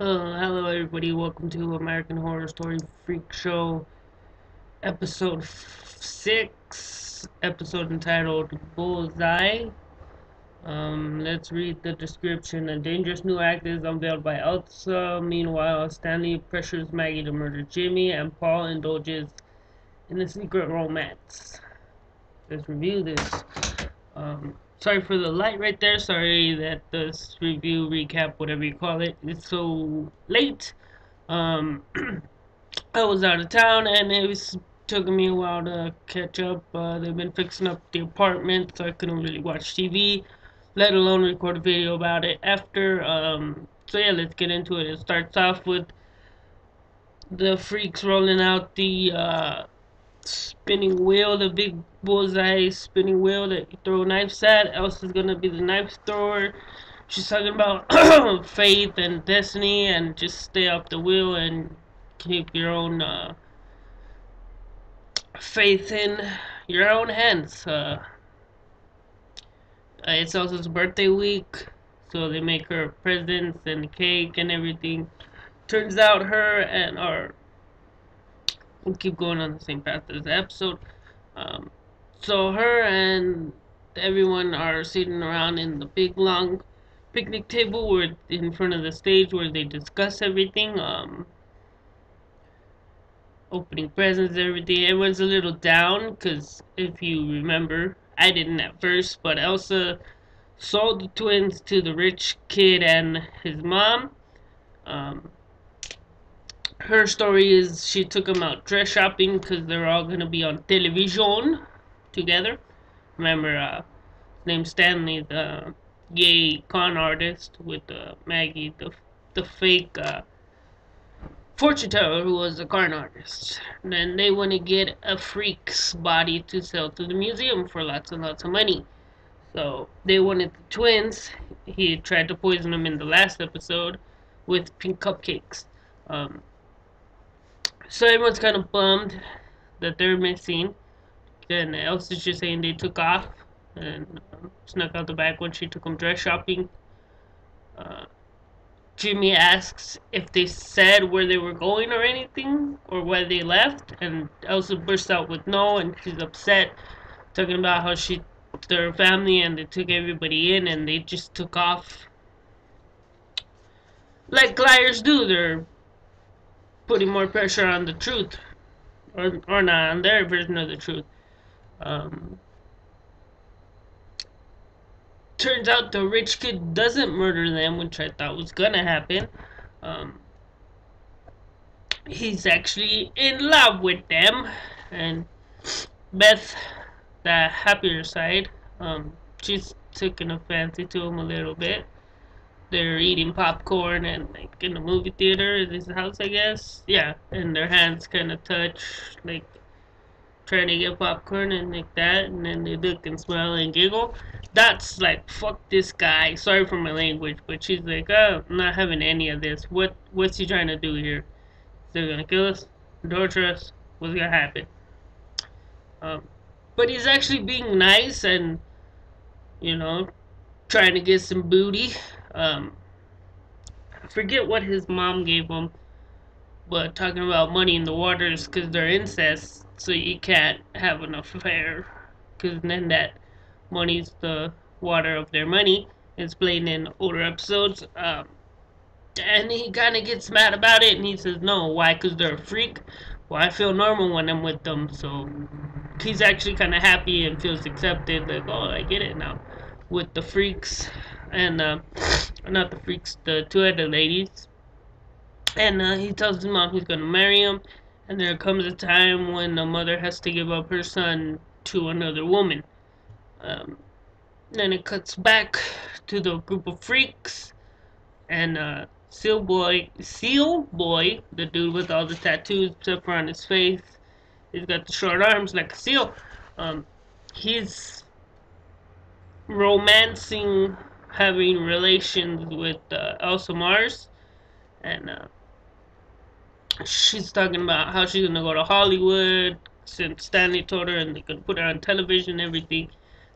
Uh, hello everybody, welcome to American Horror Story Freak Show, episode 6, episode entitled Bullseye. Um, let's read the description. A dangerous new act is unveiled by Elsa. Meanwhile, Stanley pressures Maggie to murder Jimmy, and Paul indulges in a secret romance. Let's review this. Um, sorry for the light right there. Sorry that this review, recap, whatever you call it is so late. Um, I was out of town and it was taking me a while to catch up. Uh, they've been fixing up the apartment, so I couldn't really watch TV, let alone record a video about it after. Um, so yeah, let's get into it. It starts off with the freaks rolling out the uh, spinning wheel, the big bullseye spinning wheel that you throw knives at. Elsa's gonna be the knife thrower. She's talking about faith and destiny and just stay off the wheel and keep your own uh, faith in your own hands. Uh, it's Elsa's birthday week, so they make her presents and cake and everything. Turns out her and our we'll keep going on the same path as the episode. Um, so her and everyone are sitting around in the big long picnic table where in front of the stage where they discuss everything. Um, opening presents and everything. Everyone's a little down because if you remember, I didn't at first, but Elsa sold the twins to the rich kid and his mom. Um, her story is she took them out dress shopping because they're all going to be on television together. Remember, uh, named Stanley, the gay con artist, with uh, Maggie, the the fake uh, fortune teller who was a con artist. And then they want to get a freak's body to sell to the museum for lots and lots of money. So they wanted the twins. He tried to poison them in the last episode with pink cupcakes. Um, so everyone's kind of bummed that they're missing. Then Elsa's just saying they took off and uh, snuck out the back when she took them dress shopping. Uh, Jimmy asks if they said where they were going or anything, or where they left, and Elsa bursts out with no, and she's upset, talking about how she, their family, and they took everybody in, and they just took off. Like liars do, they're putting more pressure on the truth, or or not on their version of the truth. Um, turns out the rich kid doesn't murder them, which I thought was gonna happen. Um, he's actually in love with them, and Beth, the happier side, um, she's taking a fancy to him a little bit they're eating popcorn and like in the movie theater in this house I guess. Yeah and their hands kind of touch like trying to get popcorn and like that and then they look and smell and giggle. That's like fuck this guy. Sorry for my language but she's like oh I'm not having any of this. What what's he trying to do here? They're gonna kill us? Torture us what's gonna happen? Um, but he's actually being nice and you know trying to get some booty um, I forget what his mom gave him, but talking about money in the waters because they're incest, so you can't have an affair because then that money's the water of their money. Explained in older episodes. Um, and he kind of gets mad about it and he says, No, why? Because they're a freak. Well, I feel normal when I'm with them, so he's actually kind of happy and feels accepted. Like, oh, I get it now with the freaks and uh, not the freaks, the two other ladies. And uh, he tells his mom he's gonna marry him, and there comes a time when the mother has to give up her son to another woman. Um, then it cuts back to the group of freaks, and uh, Seal Boy, Seal Boy, the dude with all the tattoos except for on his face, he's got the short arms like a seal. Um, he's romancing having relations with uh, Elsa Mars, and uh, she's talking about how she's gonna go to Hollywood since Stanley told her, and they could put her on television and everything.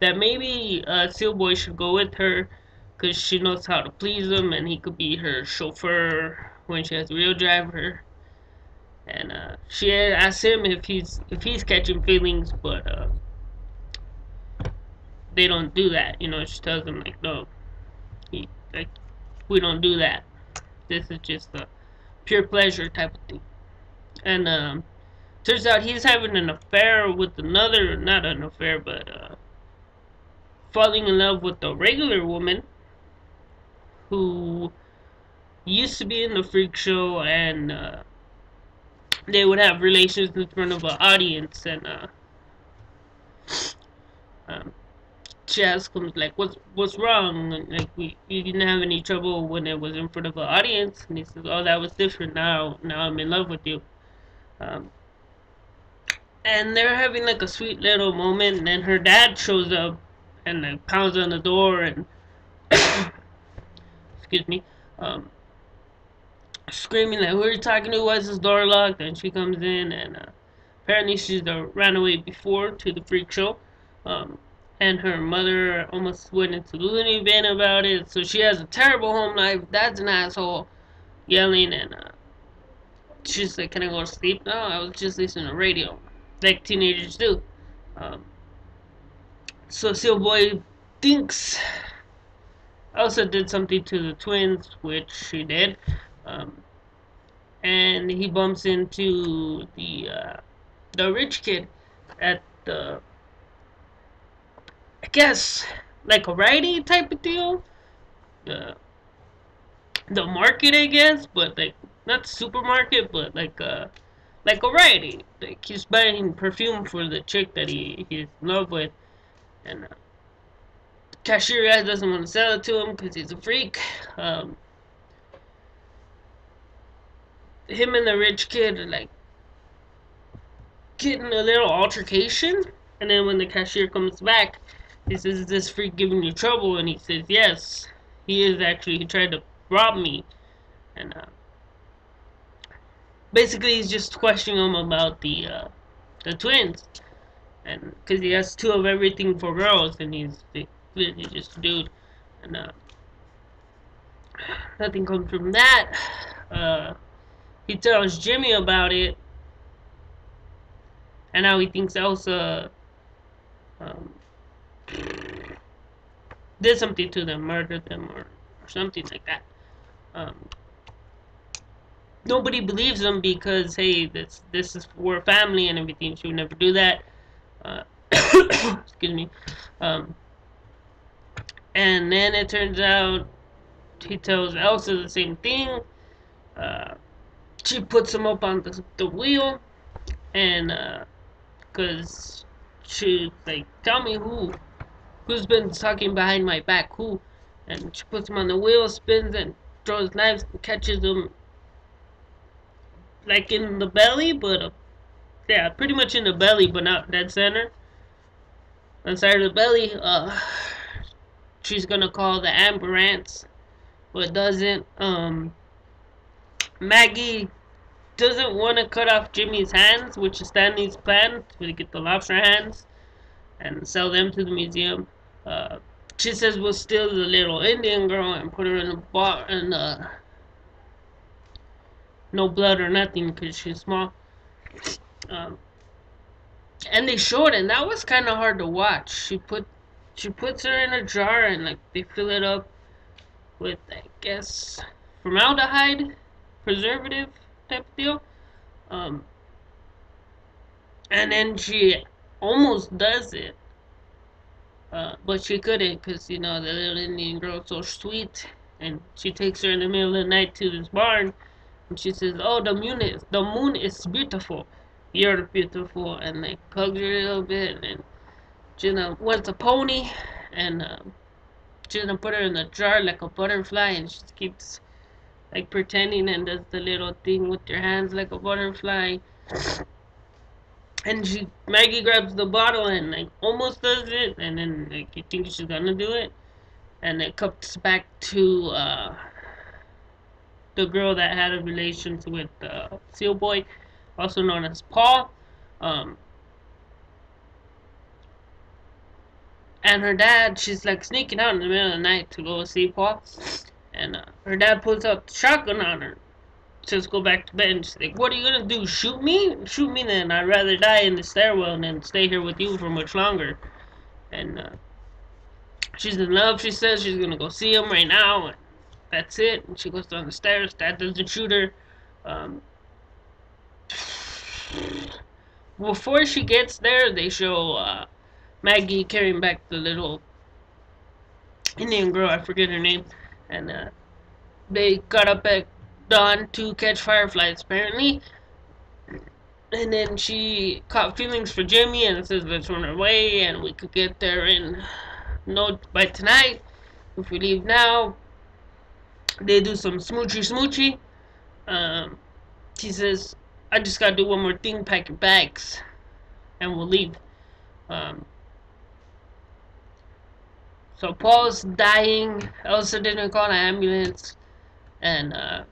That maybe uh, Seal Boy should go with her because she knows how to please him, and he could be her chauffeur when she has a real driver. And uh, she asks him if he's if he's catching feelings, but uh, they don't do that. You know, she tells him like, no, we don't do that. This is just a pure pleasure type of thing. And um, turns out he's having an affair with another, not an affair, but uh, falling in love with a regular woman who used to be in the freak show and uh, they would have relations in front of an audience and uh, um, asks him like what's what's wrong? Like we you didn't have any trouble when it was in front of an audience. And he says oh that was different. Now now I'm in love with you. Um, and they're having like a sweet little moment. And then her dad shows up and like pounds on the door and excuse me um, screaming like who are you talking to? Why is this door locked? And she comes in and uh, apparently she's the runaway before to the freak show. Um, and her mother almost went into loony bin about it so she has a terrible home life dad's an asshole yelling and uh, she's like can I go to sleep now?" I was just listening to radio like teenagers do um, so Seal Boy thinks Elsa did something to the twins, which she did. Um, and he bumps into the uh, the rich kid at the I guess like a Rite Aid type of deal. The the market I guess, but like not supermarket, but like a like a Rite Aid. Like he's buying perfume for the chick that he he's in love with, and uh, the cashier guy doesn't want to sell it to him because he's a freak. Um, him and the rich kid are like getting a little altercation, and then when the cashier comes back, he says, "Is this freak giving you trouble?" And he says, "Yes, he is actually. He tried to rob me," and uh, basically he's just questioning him about the uh, the twins, and because he has two of everything for girls, and he's just a dude, and uh, nothing comes from that. Uh, he tells Jimmy about it, and now he thinks Elsa um, did something to them, murdered them, or, or something like that. Um, nobody believes them because hey, this this is for family and everything. She would never do that. Uh, excuse me. Um, and then it turns out he tells Elsa the same thing. Uh, she puts him up on the, the wheel and uh because she like tell me who who's been talking behind my back? Who? And she puts him on the wheel spins and throws knives and catches him like in the belly but uh, yeah pretty much in the belly but not dead center. Inside of the belly uh she's gonna call the ambulance but doesn't um Maggie doesn't want to cut off Jimmy's hands, which is Stanley's plan to get the lobster hands and sell them to the museum. Uh, she says we'll steal the little Indian girl and put her in a bar and uh, no blood or nothing because she's small. Um, and they showed it, and that was kind of hard to watch. She put she puts her in a jar and like they fill it up with I guess formaldehyde preservative type deal. Um, and then she almost does it. Uh, but she couldn't because, you know, the little Indian girl's so sweet. And she takes her in the middle of the night to this barn. And she says, oh, the moon is, the moon is beautiful. You're beautiful. And like hugs her a little bit. And Jenna wants a pony. And um, Jenna put her in a jar like a butterfly. And she keeps like pretending and does the little thing with her hands like a butterfly. And she Maggie grabs the bottle and like almost does it and then like you think she's gonna do it and it cuts back to uh the girl that had a relations with uh Seal Boy, also known as Paul. Um and her dad, she's like sneaking out in the middle of the night to go see Paul, and uh, her dad pulls out the shotgun on her. Says go back to bed. And she's like, "What are you gonna do? Shoot me? Shoot me then? I'd rather die in the stairwell than stay here with you for much longer." And uh, she's in love. She says she's gonna go see him right now. And that's it. And she goes down the stairs. Dad doesn't shoot her. Um, before she gets there, they show uh, Maggie carrying back the little Indian girl. I forget her name. And uh, they got up at dawn to catch fireflies, apparently. And then she caught feelings for Jimmy and says, let's run away and we could get there in no by tonight. If we leave now, they do some smoochy smoochy. Um, she says, I just gotta do one more thing, pack your bags, and we'll leave. Um, so Paul's dying. Elsa didn't call an ambulance, and uh,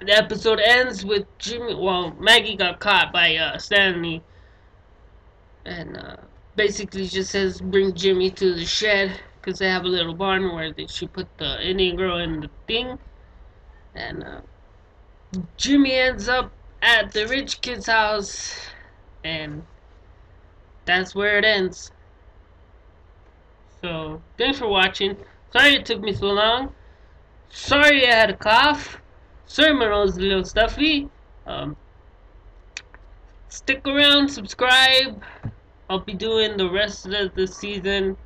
the episode ends with Jimmy. Well, Maggie got caught by uh, Stanley, and uh, basically just says bring Jimmy to the shed because they have a little barn where they, she put the Indian girl in the thing, and uh, Jimmy ends up at the rich kid's house, and that's where it ends. So, thanks for watching. Sorry it took me so long. Sorry I had a cough. A little stuffy. Um, stick around, subscribe. I'll be doing the rest of the season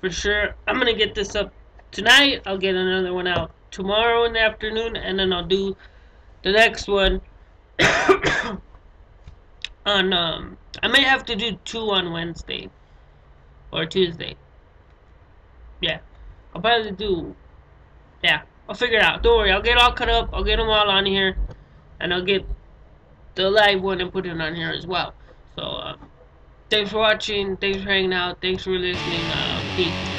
for sure. I'm gonna get this up tonight. I'll get another one out tomorrow in the afternoon, and then I'll do the next one on um I may have to do two on Wednesday or Tuesday. Yeah. I'll probably do yeah, I'll figure it out. Don't worry, I'll get all cut up, I'll get them all on here and I'll get the live one and put it on here as well. So um, thanks for watching, thanks for hanging out, thanks for listening, uh, peace.